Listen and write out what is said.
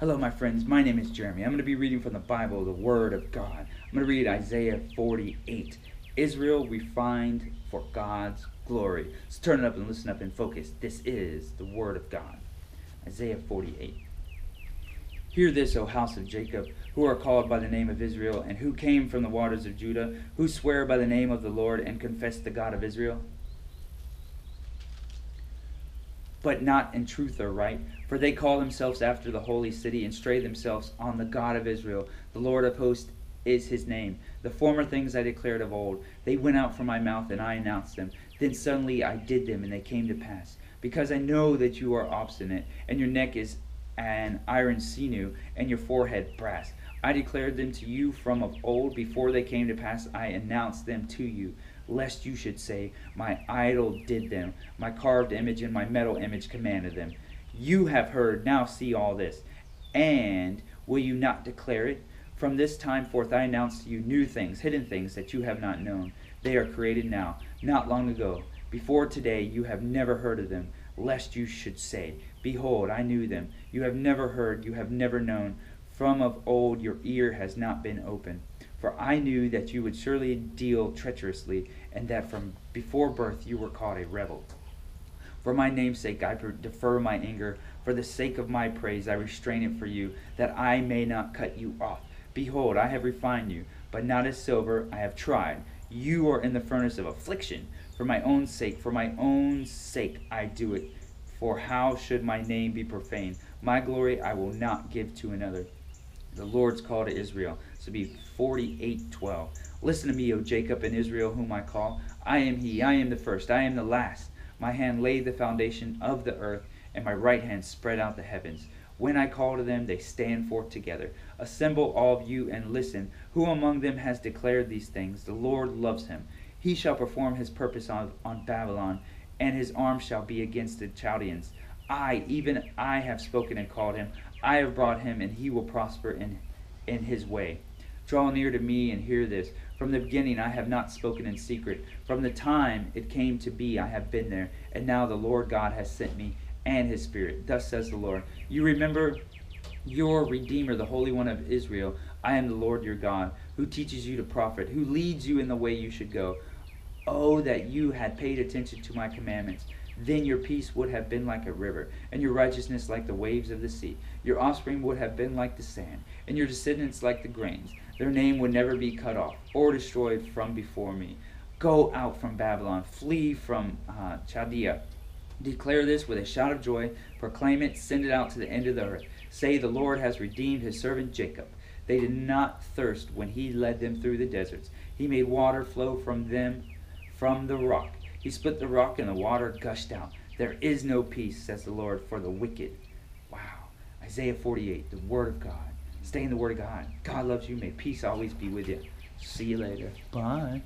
Hello, my friends. My name is Jeremy. I'm going to be reading from the Bible, the Word of God. I'm going to read Isaiah 48. Israel refined for God's glory. So turn it up and listen up and focus. This is the Word of God. Isaiah 48. Hear this, O house of Jacob, who are called by the name of Israel, and who came from the waters of Judah, who swear by the name of the Lord and confess the God of Israel. But not in truth or right, for they call themselves after the holy city and stray themselves on the God of Israel. The Lord of hosts is his name. The former things I declared of old, they went out from my mouth, and I announced them. Then suddenly I did them, and they came to pass. Because I know that you are obstinate, and your neck is an iron sinew, and your forehead brass. I declared them to you from of old, before they came to pass, I announced them to you, lest you should say, My idol did them, my carved image and my metal image commanded them. You have heard, now see all this. And will you not declare it? From this time forth I announce to you new things, hidden things that you have not known. They are created now, not long ago. Before today you have never heard of them, lest you should say, Behold, I knew them. You have never heard, you have never known. From of old your ear has not been open. For I knew that you would surely deal treacherously, and that from before birth you were called a rebel. For my name's sake I defer my anger. For the sake of my praise I restrain it for you, that I may not cut you off. Behold, I have refined you, but not as silver I have tried. You are in the furnace of affliction. For my own sake, for my own sake I do it. For how should my name be profaned? My glory I will not give to another. The Lord's call to Israel. So be 48:12. Listen to me, O Jacob and Israel, whom I call. I am he, I am the first, I am the last. My hand laid the foundation of the earth, and my right hand spread out the heavens. When I call to them, they stand forth together. Assemble all of you and listen. Who among them has declared these things? The Lord loves him. He shall perform his purpose on, on Babylon, and his arm shall be against the Chaldeans. I, even I, have spoken and called him. I have brought him, and he will prosper in, in his way. Draw near to me and hear this. From the beginning I have not spoken in secret. From the time it came to be, I have been there. And now the Lord God has sent me and his Spirit. Thus says the Lord. You remember your Redeemer, the Holy One of Israel. I am the Lord your God, who teaches you to profit, who leads you in the way you should go. Oh, that you had paid attention to my commandments. Then your peace would have been like a river, and your righteousness like the waves of the sea. Your offspring would have been like the sand, and your descendants like the grains. Their name would never be cut off or destroyed from before me. Go out from Babylon, flee from uh, Chaldea. Declare this with a shout of joy, proclaim it, send it out to the end of the earth. Say, The Lord has redeemed his servant Jacob. They did not thirst when he led them through the deserts. He made water flow from them from the rock. He split the rock and the water gushed out. There is no peace, says the Lord, for the wicked. Wow. Isaiah 48, the Word of God. Stay in the Word of God. God loves you. May peace always be with you. See you later. Bye.